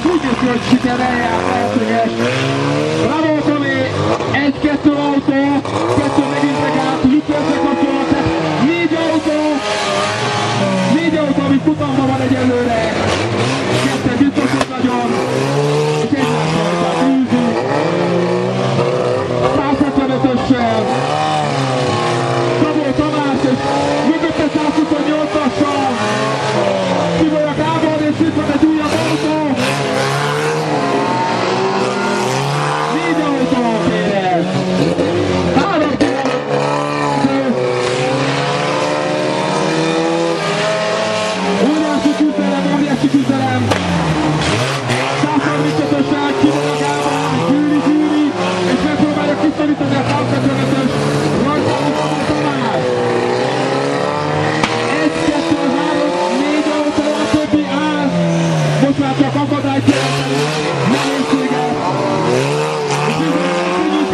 Ez úgy néz ki, hogy siker eljár, lehetséges. Bravo, Tomi! Egy-kettő autó, kettő megint megállt, Lütörse kapcsolat, négy autó, négy autó, ami futamban van egyelőre. Ketten biztos, hogy nagyon, és egymás rajta, űzik. 175-össel. Szabó Tamás, és mögötte 128-assal. Kibolya Gábor, és itt van egy újabb autó. Négy autó, kérem. Három kilométer. Óriási küzdelem, óriási küzdelem. 135-össel Kibolya Gábor, Gyűri, Gyűri, és megpróbálja kiszorítani a 175-ös. Rajta Szabó Tamás. Egy, kettő, három, négy autó, a többi áll. Most már csak akadályt jelenteni, nehézséget. És bizony,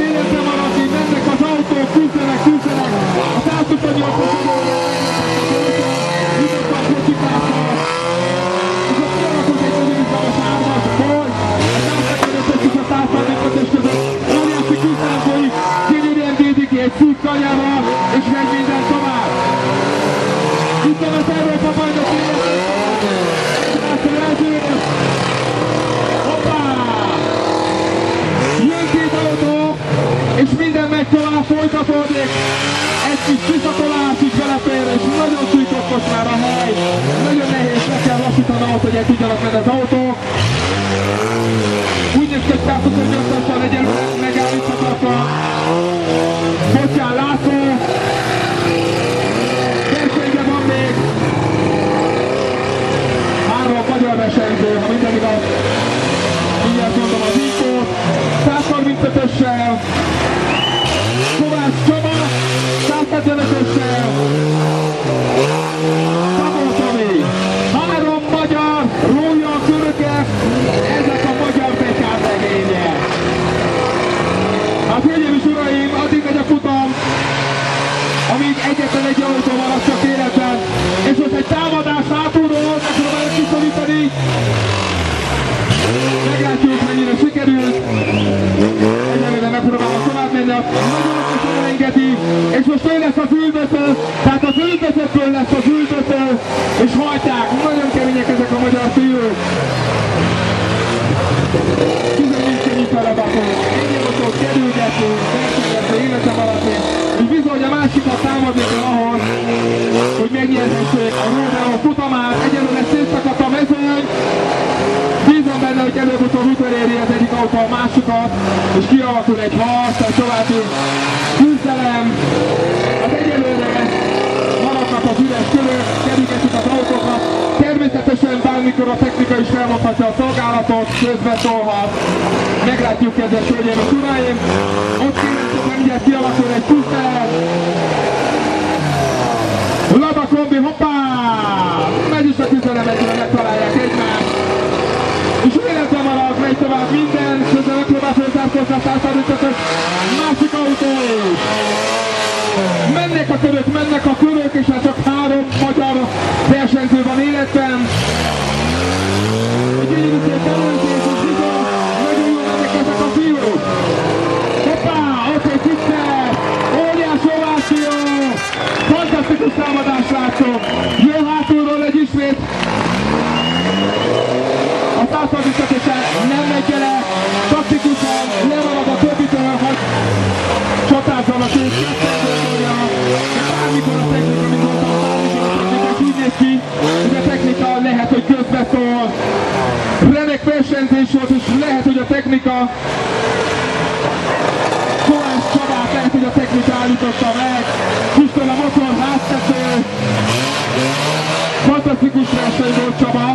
érezze valaki, mennek az autók, küzdenek, küzdenek. A 128-os Nyitottak kocsikákkal. És ott kialakult egy nagyon izgalmas ármasból. A 125-ös és a 135-ös között óriási küzdelem folyik. Gyönyörűen védik ki egy szűk kanyarral, és megy minden tovább. Itt van az Európa bajnok! Jön két autó, és minden megy tovább, folytatódik. Egy kis visszatolás is belefér, és nagyon szűkött most már a hely. Nagyon nehéz, le kell lassítani ahhoz, hogy el tudjanak menni az autók. Úgy néz ki, hogy 128-assal egyelőre megállíthatatlan. Bocsán László, versenyben van még három magyar versenyző, ha minden igaz. Mindjárt mondom az infót. 135-össel, Kovács Csaba, 175-össel, Szabó Tomi. Három magyar, rója a köröket, ezek a magyar bekár legények. Hát hölgyeim és uraim, addig megy a futam, amíg egyetlen egy autó marad csak életben, és most egy támadás hátulról megpróbálja kiszorítani. Meglátjuk, mennyire sikerült. Egyelőre megpróbálom tovább menni, a nagyon okosan elengedi, és most ő lesz az üldöző, tehát az üldözőből lesz az üldöző, és hajták, nagyon kemények ezek a magyar. Bizony nincs könnyű feladatunk, ennyi autót kerülgetünk, versenyezni életem alatt és bizony a másikat támadni kell ahhoz, hogy megnyerhessék a Rodeo futamát, egyelőre szétszakadt a mezőny, benne, hogy előbb-utóbb utoléri az egyik autó a másikat, és kialakul egy harc, egy további küzdelem. Az egyelőre maradnak az üres körök, kerülgetik az autókat. Természetesen bármikor a technika is felmondhatja a szolgálatot, közben szólhat. Meglátjuk, kedves hölgyeim és uraim. Ott kérem szépen, mindjárt kialakul egy küzdelem. Laba kombi, hoppá! Megy is a küzdelem, egyre megtalálják egymást. És életben marad, megy tovább minden, közben megpróbál a 135-ös másik autó. Mennek a körök, mennek a körök, és hát csak három magyar versenyző van életben. Egy gyönyörű szép előzés, és bizony, nagyon jól mennek ezek a fiúk. Hoppá, ott egy tisztel, óriási ováció, fantasztikus támadást látok. Jó hátulról egy ismét a 135-ösen nem megy bele, taktikusan lemarad a többitől, hogy csatázzanak ők, kettőtől bármikor a technika, mint mondtam, bármikor a technika, és úgy néz ki, hogy a technika lehet, hogy közbeszól. Remek versenyzés volt, és lehet, hogy a technika Kovács Csabát lehet, hogy a technika állította meg. Pistol a motor, háztető. Fantasztikus verseny volt Csaba.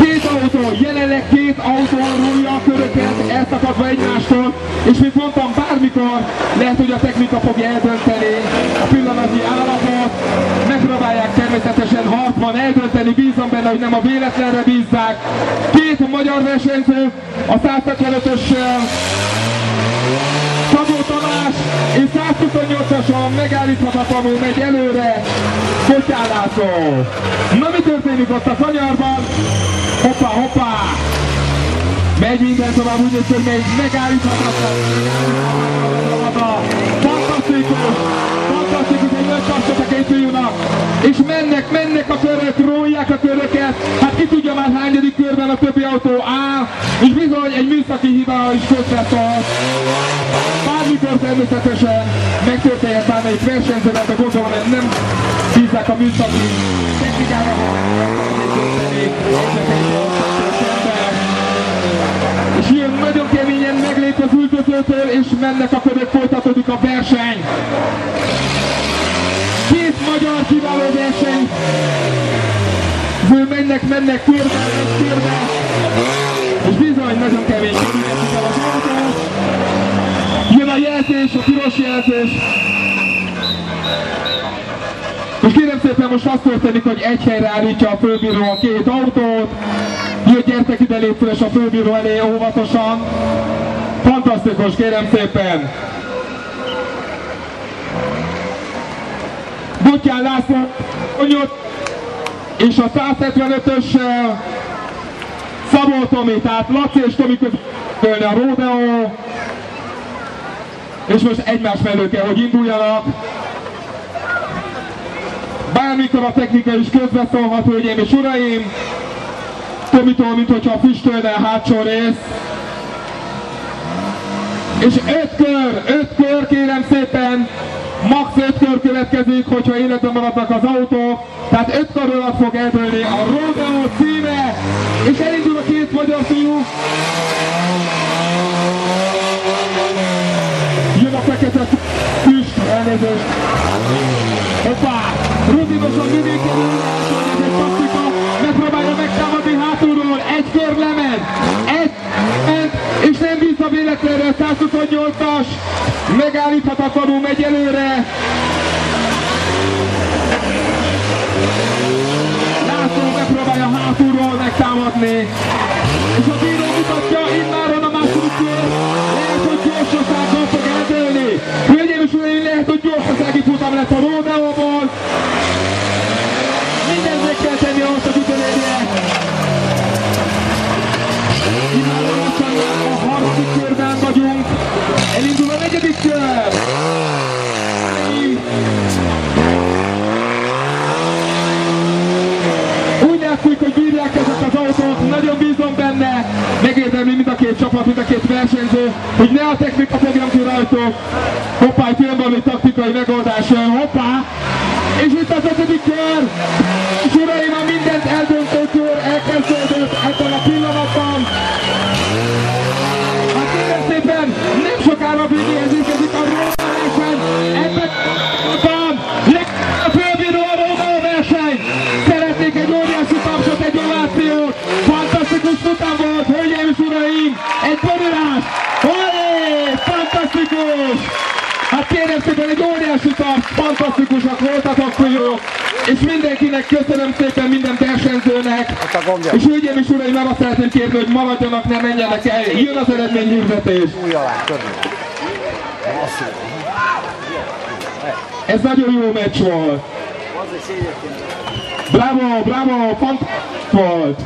Két autó, jelenleg két autó rúlja a köröket, elszakadva egymástól, és mint mondtam, bármikor lehet, hogy a technika fogja eldönteni harcban eldönteni, bízom benne, hogy nem a véletlenre bízzák. Két magyar versenyző, a 175-össel, Szabó Tamás és 128-ason megállíthatatlanul megy előre Kotyán László. Na mi történik ott a kanyarban? Hoppá, hoppá! Megy minden tovább, úgy néz, hogy még megállíthatatlan. Fantasztikus! Fantasztikus, hogy öt tapsatok készüljönnek. És mennek, mennek a körök, rólják a köröket. Hát ki tudja már hányadik körben a többi autó áll. És bizony egy műszaki hiba is közvetett. Bármikor természetesen megtörténhet bármelyik versenyzővel, de gondolom, hogy nem bízzák a műszaki technikára, és jön nagyon keményen meglép az üldözőtől, és mennek a körök, folytatódik a verseny. Két magyar kiváló verseny. Ő mennek, mennek, körbe, körbe. És bizony, nagyon kemény. az autó. Jön a jelzés. És kérem szépen most azt történik, hogy egy helyre állítja a főbíró a két autót. Jön, gyertek ide légy a főbíró elé óvatosan. Fantasztikus, kérem szépen. Butyán László, és a 175-ös Szabó Tomi, tehát Laci és Tomi között a Rodeo, és most egymás mellő kell, hogy induljanak. Bármikor a technika is közbeszólhat, hölgyeim és uraim. Tomitól, mint hogyha füstölne a hátsó rész. És öt kör, öt kör kérem szépen, max 5 kör következik, hogyha életben maradnak az autók, tehát 5 kör alatt fog eldőlni a Rodeo címe, és elindul a két magyar fiú. Jön a füst, elnézést. Hoppá! Rutinosan kerül, hogy ez egy taktika, megpróbálja megtámadni hátulról, egy kör lement, egy ment, és nem vissza véletlenre, 128-as, megállíthatatlanul megy előre. László megpróbálja hátulról megtámadni. És a bíró mutatja, immáron a második kör, lehet, hogy gyorsasággal fog eldőlni. Hölgyeim és uraim, lehet, hogy gyorsasági futam lesz a Rodeóból. Mindent meg kell tenni ahhoz, hogy utolérje. Immáron lassan a harmadik körben vagyunk. Elindul a negyedik kör! Úgy látszik, hogy bírják ezek az autók, nagyon bízom benne, megérdemli mind a csapat, mind a két versenyző, hogy ne a technika fogjon ki rajtuk. Hoppá, itt jön valami taktikai megoldás, hoppá! És itt az ötödik kör! És uraim, a mindent eldöntő kör elkezdődött ebben a pillanatban. Hát kérem szépen, nem sokára végéhez érkezik a verseny. Ebben egy óriási taps, fantasztikusak voltatok fiúk. És mindenkinek köszönöm szépen minden versenyzőnek. És hölgyeim és uraim, nem azt szeretném kérni, hogy maradjanak, ne menjenek el. Jön az alá, körül. Ez nagyon jó meccs volt. Bravo, bravo, fantasztikus volt.